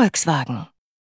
Volkswagen.